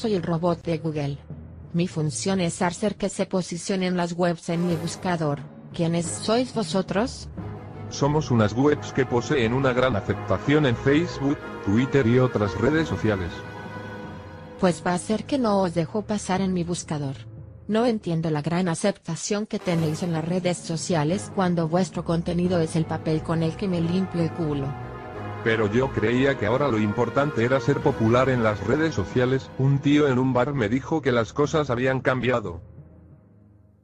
soy el robot de Google. Mi función es hacer que se posicionen las webs en mi buscador. ¿Quiénes sois vosotros? Somos unas webs que poseen una gran aceptación en Facebook, Twitter y otras redes sociales. Pues va a ser que no os dejo pasar en mi buscador. No entiendo la gran aceptación que tenéis en las redes sociales cuando vuestro contenido es el papel con el que me limpio el culo. Pero yo creía que ahora lo importante era ser popular en las redes sociales. Un tío en un bar me dijo que las cosas habían cambiado.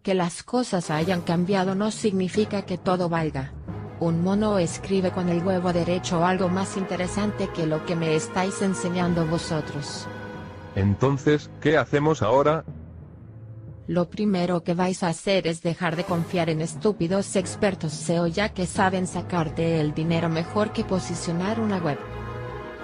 Que las cosas hayan cambiado no significa que todo valga. Un mono escribe con el huevo derecho algo más interesante que lo que me estáis enseñando vosotros. Entonces, ¿qué hacemos ahora? Lo primero que vais a hacer es dejar de confiar en estúpidos expertos SEO ya que saben sacarte el dinero mejor que posicionar una web.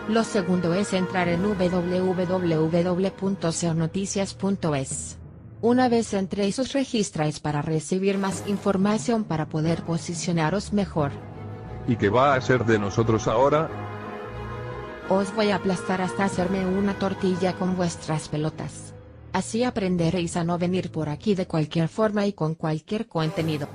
Lo segundo es entrar en www.seonoticias.es. Una vez entréis os registráis para recibir más información para poder posicionaros mejor. ¿Y qué va a ser de nosotros ahora? Os voy a aplastar hasta hacerme una tortilla con vuestras pelotas. Así aprenderéis a no venir por aquí de cualquier forma y con cualquier contenido.